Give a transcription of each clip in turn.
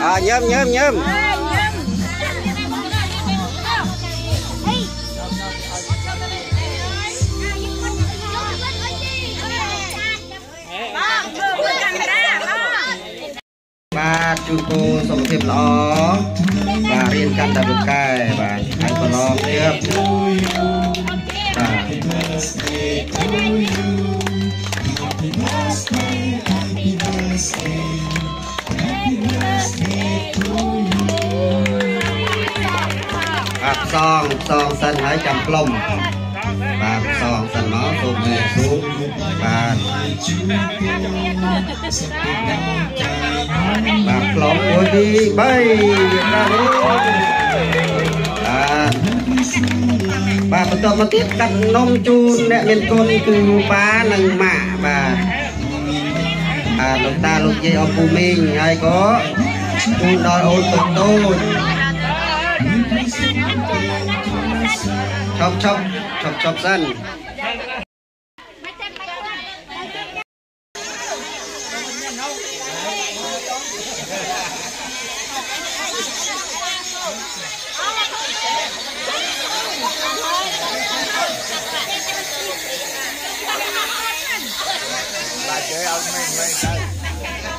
à nhâm nhâm nhâm ba, chú cô sống thêm lõ và riêng căn đã được cài. Và anh còn lo tiếp. Và សងសងសិនហើយចាំផ្លុំបាទសងសិនមកសូមមេគ្រូបាទបាទផ្លុំមួយទី3បាទបាទបន្តមកទៀតកាត់នំជូនអ្នកមានគុណគឺប៉ានិងម៉ាក់បាទបាទលោកតាលោកយាយអពូមីងហើយក៏ជូនដល់អូនតូចតូច chọc chọc chọc chọc dân. Hãy subscribe cho kênh Ghiền Mì Gõ Để không bỏ lỡ những video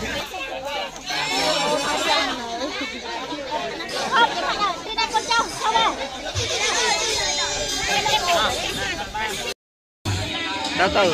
hấp dẫn Tahu.